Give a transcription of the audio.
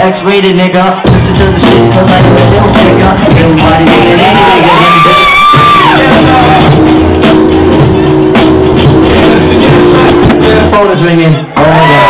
X-rated nigga. Listen to the shit, cause I know a little Nobody making any nigga, nigga, nigga. Phone is ringing. Oh my god.